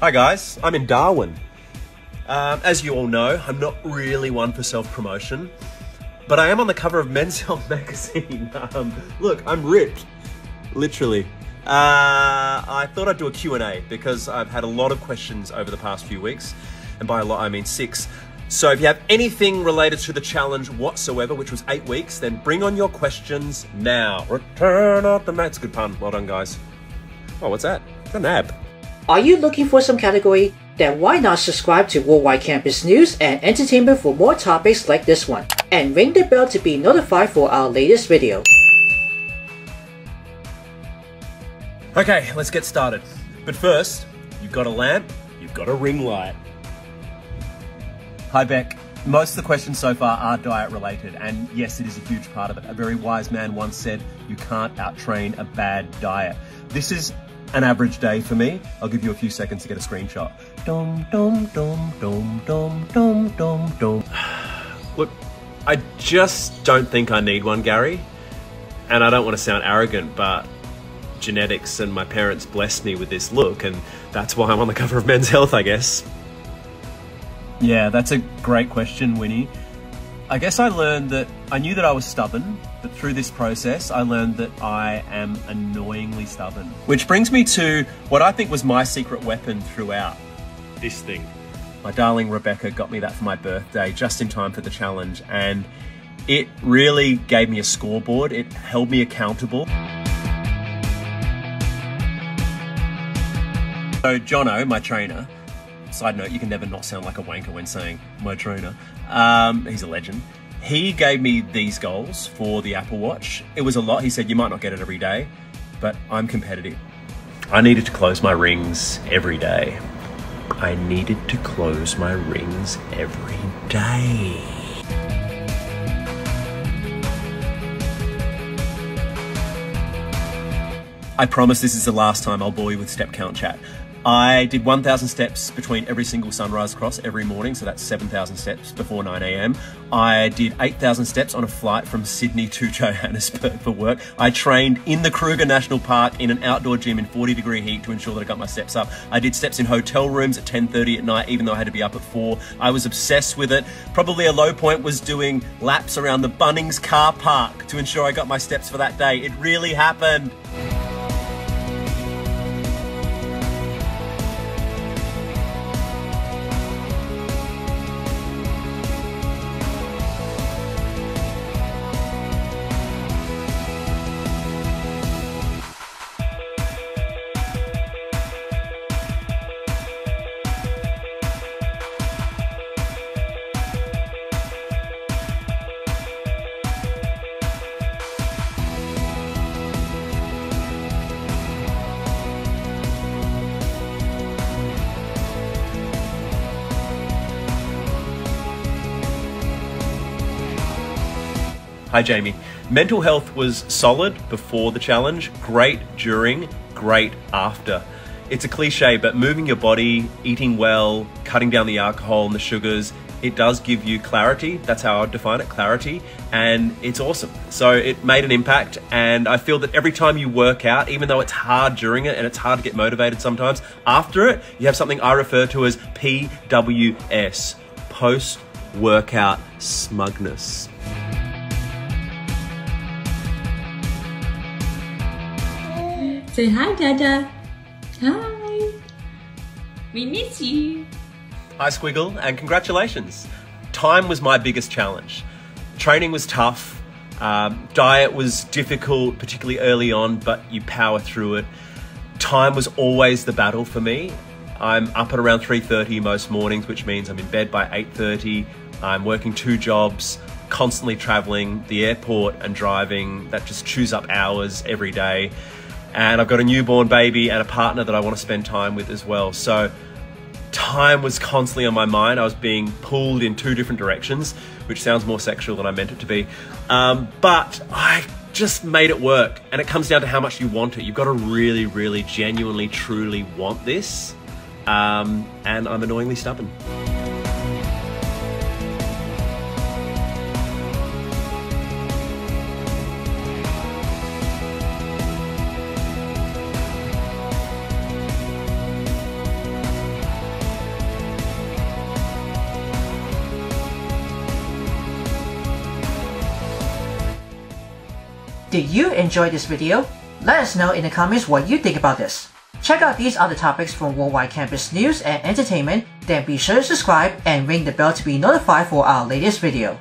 Hi guys, I'm in Darwin. Um, as you all know, I'm not really one for self-promotion, but I am on the cover of Men's Health magazine. Um, look, I'm ripped, literally. Uh, I thought I'd do a Q&A because I've had a lot of questions over the past few weeks, and by a lot I mean six. So if you have anything related to the challenge whatsoever, which was eight weeks, then bring on your questions now. Return of the That's a good pun. Well done, guys. Oh, what's that? It's a nab. Are you looking for some category? Then why not subscribe to Worldwide Campus News and Entertainment for more topics like this one, and ring the bell to be notified for our latest video. Okay, let's get started. But first, you've got a lamp, you've got a ring light. Hi, Beck. Most of the questions so far are diet related, and yes, it is a huge part of it. A very wise man once said, You can't outtrain a bad diet. This is an average day for me. I'll give you a few seconds to get a screenshot. Dum, dum, dum, dum, dum, dum, dum, dum. Look, I just don't think I need one, Gary. And I don't want to sound arrogant, but genetics and my parents blessed me with this look, and that's why I'm on the cover of Men's Health, I guess. Yeah, that's a great question, Winnie. I guess I learned that I knew that I was stubborn, but through this process, I learned that I am annoyingly stubborn. Which brings me to what I think was my secret weapon throughout this thing. My darling Rebecca got me that for my birthday just in time for the challenge, and it really gave me a scoreboard. It held me accountable. So, Jono, my trainer, side note, you can never not sound like a wanker when saying trainer. Um, he's a legend. He gave me these goals for the Apple Watch. It was a lot. He said, You might not get it every day, but I'm competitive. I needed to close my rings every day. I needed to close my rings every day. I promise this is the last time I'll bore you with step count chat. I did 1,000 steps between every single sunrise cross every morning, so that's 7,000 steps before 9 a.m. I did 8,000 steps on a flight from Sydney to Johannesburg for work. I trained in the Kruger National Park in an outdoor gym in 40 degree heat to ensure that I got my steps up. I did steps in hotel rooms at 10.30 at night, even though I had to be up at 4. I was obsessed with it. Probably a low point was doing laps around the Bunnings car park to ensure I got my steps for that day. It really happened. Hi, Jamie. Mental health was solid before the challenge, great during, great after. It's a cliche, but moving your body, eating well, cutting down the alcohol and the sugars, it does give you clarity. That's how I define it clarity. And it's awesome. So it made an impact. And I feel that every time you work out, even though it's hard during it and it's hard to get motivated sometimes, after it, you have something I refer to as PWS post workout smugness. Say hi, Dada. Hi. We miss you. Hi, Squiggle, and congratulations. Time was my biggest challenge. Training was tough. Um, diet was difficult, particularly early on, but you power through it. Time was always the battle for me. I'm up at around 3:30 most mornings, which means I'm in bed by 8:30. I'm working two jobs, constantly traveling, the airport and driving. That just chews up hours every day and I've got a newborn baby and a partner that I want to spend time with as well. So time was constantly on my mind. I was being pulled in two different directions, which sounds more sexual than I meant it to be. Um, but I just made it work. And it comes down to how much you want it. You've got to really, really, genuinely, truly want this. Um, and I'm annoyingly stubborn. Did you enjoy this video? Let us know in the comments what you think about this. Check out these other topics from Worldwide Campus News and Entertainment, then be sure to subscribe and ring the bell to be notified for our latest video.